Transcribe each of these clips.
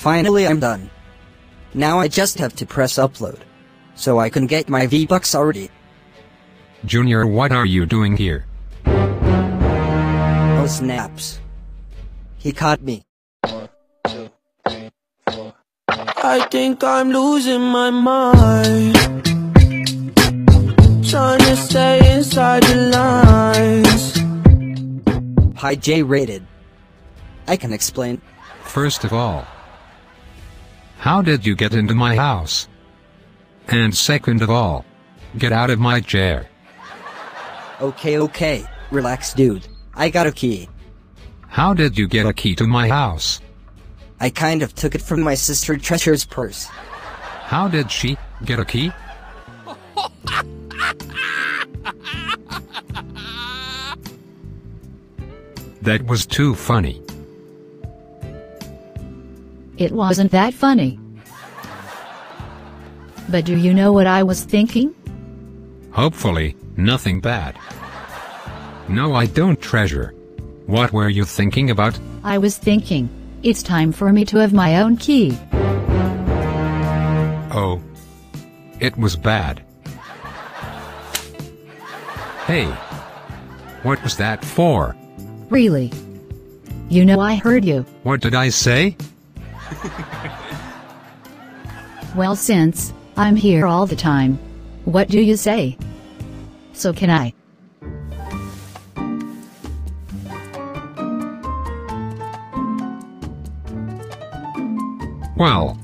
Finally I'm done. Now I just have to press upload. So I can get my V-Bucks already. Junior, what are you doing here? Oh snaps. He caught me. I think I'm losing my mind. Trying to stay inside the lines. Hi J-rated. I can explain. First of all, how did you get into my house? And second of all, get out of my chair. Okay okay, relax dude. I got a key. How did you get a key to my house? I kind of took it from my sister Treasure's purse. How did she get a key? that was too funny. It wasn't that funny. But do you know what I was thinking? Hopefully, nothing bad. No, I don't treasure. What were you thinking about? I was thinking, it's time for me to have my own key. Oh. It was bad. Hey. What was that for? Really? You know I heard you. What did I say? Well, since I'm here all the time, what do you say? So can I? Well.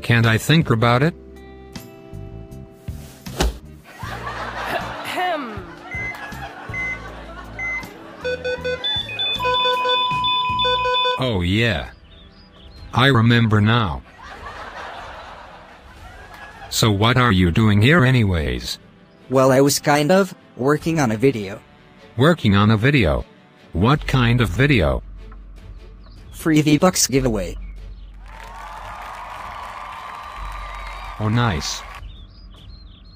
Can't I think about it? Oh yeah. I remember now. So what are you doing here anyways? Well I was kind of, working on a video. Working on a video. What kind of video? Free V-Bucks giveaway. Oh nice.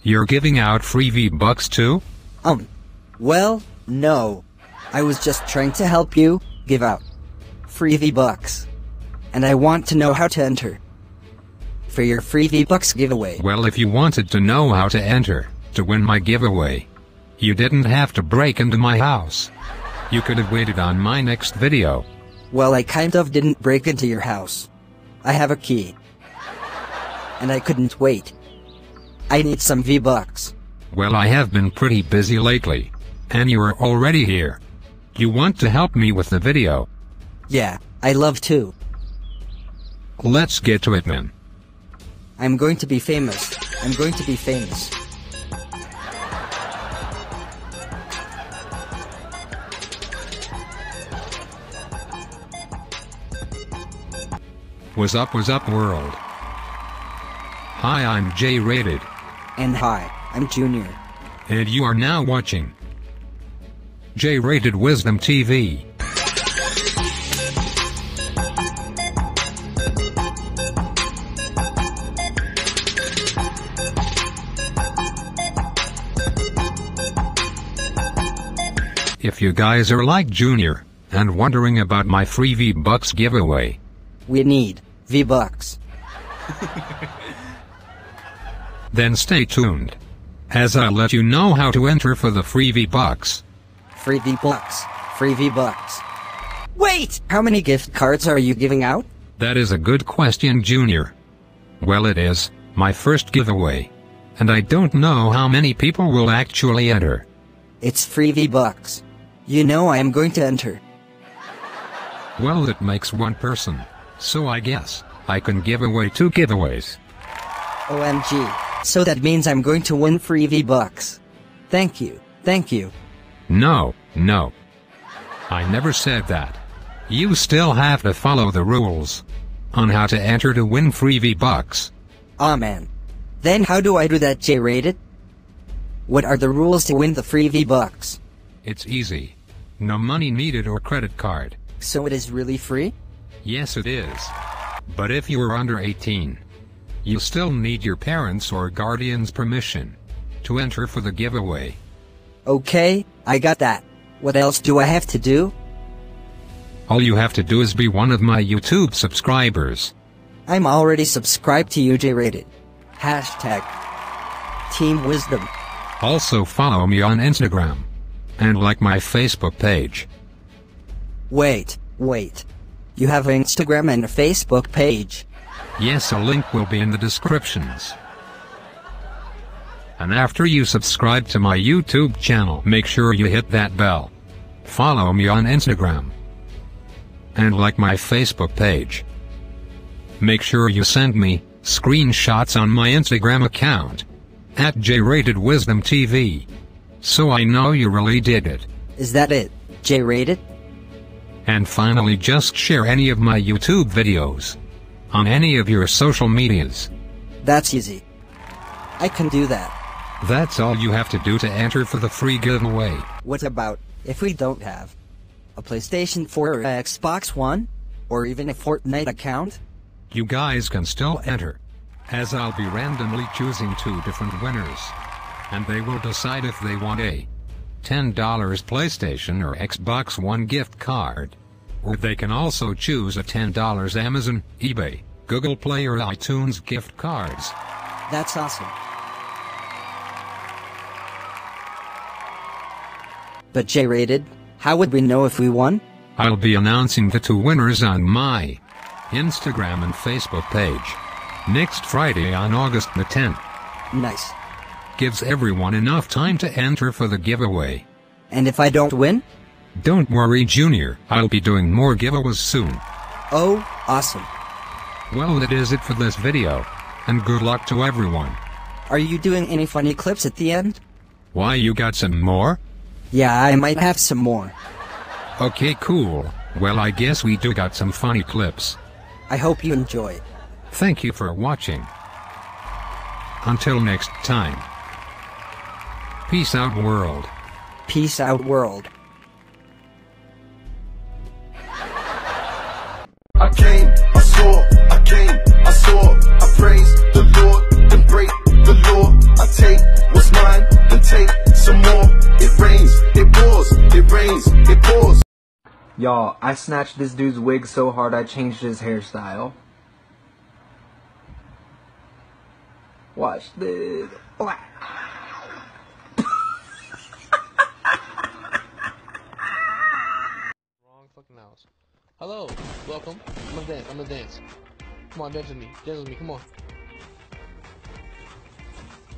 You're giving out free V-Bucks too? Um, well, no. I was just trying to help you, give out. Free V-Bucks. And I want to know how to enter. For your free V-Bucks giveaway. Well if you wanted to know how to enter, to win my giveaway, you didn't have to break into my house. You could have waited on my next video. Well I kind of didn't break into your house. I have a key. And I couldn't wait. I need some V-Bucks. Well I have been pretty busy lately. And you are already here. You want to help me with the video. Yeah, I love to. Let's get to it then. I'm going to be famous. I'm going to be famous. What's up, what's up, world? Hi, I'm J Rated, And hi, I'm Junior. and you are now watching J Rated Wisdom TV. If you guys are like Junior and wondering about my free V-Bucks giveaway, We need V-Bucks. then stay tuned. As I'll let you know how to enter for the free V-Bucks. Free V-Bucks. Free V-Bucks. Wait! How many gift cards are you giving out? That is a good question, Junior. Well, it is my first giveaway. And I don't know how many people will actually enter. It's free V-Bucks. You know I am going to enter. Well, it makes one person. So I guess I can give away two giveaways. OMG. So that means I'm going to win free V-Bucks. Thank you. Thank you. No, no. I never said that. You still have to follow the rules on how to enter to win free V-Bucks. Aw man. Then how do I do that J-rated? What are the rules to win the free V-Bucks? It's easy. No money needed or credit card. So it is really free? Yes, it is. But if you are under 18, you still need your parents' or guardian's permission to enter for the giveaway. Okay, I got that. What else do I have to do? All you have to do is be one of my YouTube subscribers. I'm already subscribed to UJ Rated. Hashtag Team Wisdom. Also follow me on Instagram. And like my Facebook page. Wait, wait. You have Instagram and a Facebook page. Yes, a link will be in the descriptions. And after you subscribe to my YouTube channel, make sure you hit that bell. Follow me on Instagram. And like my Facebook page. Make sure you send me screenshots on my Instagram account at JRatedWisdomTV. So I know you really did it. Is that it? J Rated? And finally just share any of my YouTube videos on any of your social medias. That's easy. I can do that. That's all you have to do to enter for the free giveaway. What about if we don't have a PlayStation 4 or a Xbox One? Or even a Fortnite account? You guys can still enter, as I'll be randomly choosing two different winners. And they will decide if they want a $10 PlayStation or Xbox One gift card. Or they can also choose a $10 Amazon, eBay, Google Play or iTunes gift cards. That's awesome. But J Rated, how would we know if we won? I'll be announcing the two winners on my Instagram and Facebook page next Friday on August the 10th. Nice. Gives everyone enough time to enter for the giveaway. And if I don't win? Don't worry, Junior, I'll be doing more giveaways soon. Oh, awesome. Well, that is it for this video. And good luck to everyone. Are you doing any funny clips at the end? Why, you got some more? Yeah, I might have some more. Okay, cool. Well, I guess we do got some funny clips. I hope you enjoy. Thank you for watching. Until next time. Peace out, world. Peace out, world. I came, I saw, I came, I saw, I praise the Lord, then break the law. I take what's mine, then take some more. It rains, it pours, it rains, it pours. Y'all, I snatched this dude's wig so hard I changed his hairstyle. Watch this. Hello, welcome. I'm gonna dance. I'm gonna dance. Come on, dance with me. Dance with me. Come on.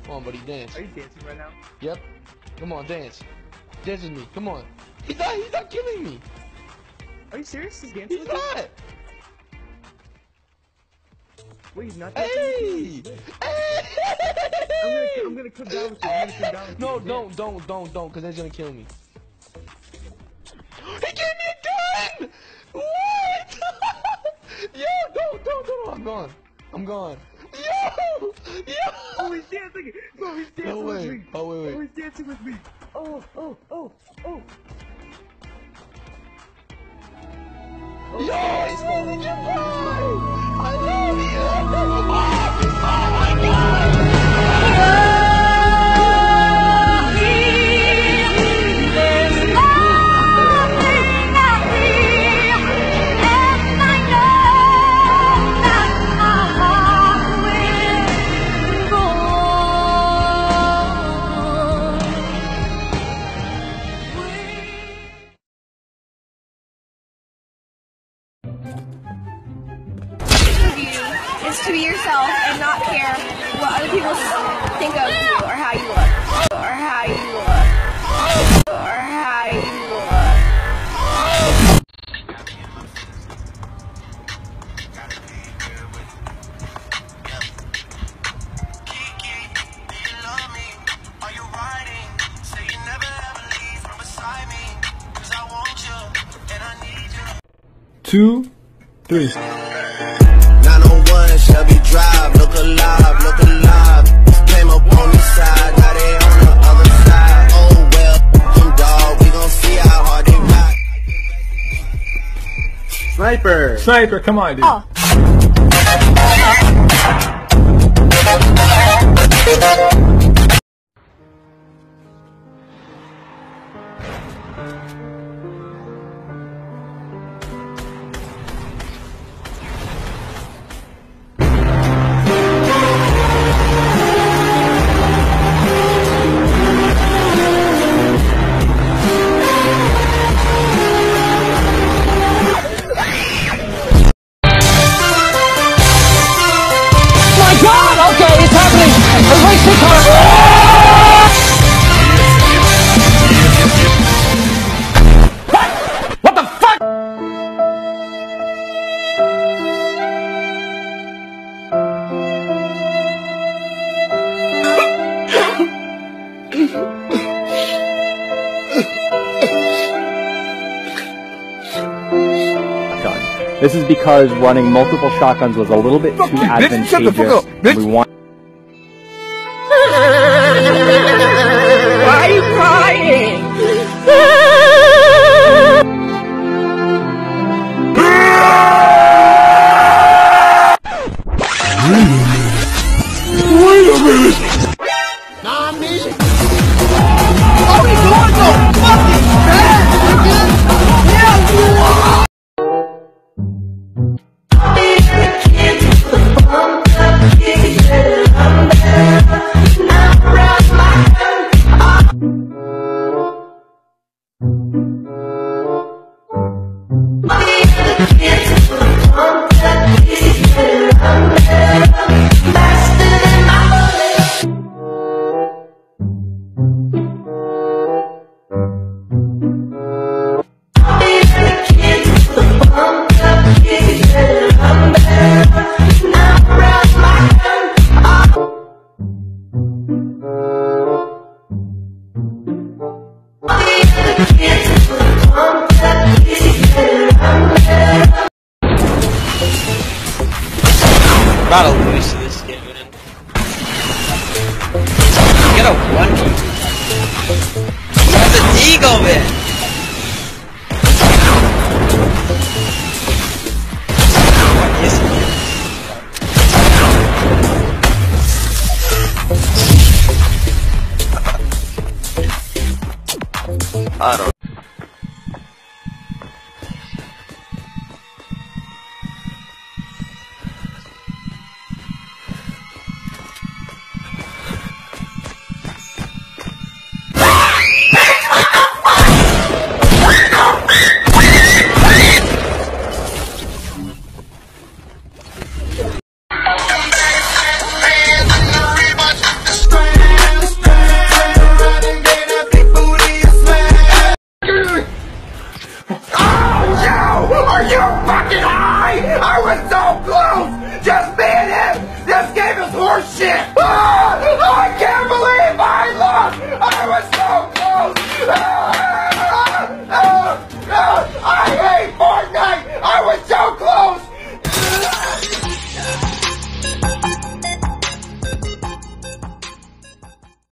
Come on, buddy, dance. Are you dancing right now? Yep. Come on, dance. Dance with me. Come on. He's not. He's not killing me. Are you serious? He's dancing He's not. Wait, he's not dancing? Hey. I'm gonna, I'm gonna come down with you. I'm gonna come down with No, you. don't, don't, don't, don't, because that's gonna kill me. He gave me a gun! What? Yo, don't, don't, don't, I'm gone. I'm gone. Yo! Yo! Oh, he's dancing! Bro, he's dancing No with me! Oh, wait, wait. Oh, he's dancing with me! Oh, oh, oh, oh! Yo, oh, he's falling your boy! I love you! Two, three. 901 Shelby Drive, look alive, look alive. Came up on the side, now they on the other side. Oh well, them dog, we gon' see how hard they ride. Sniper! Sniper, come on, dude. Oh. because running multiple shotguns was a little bit too advantageous. a one. That's a Deagle man. I don't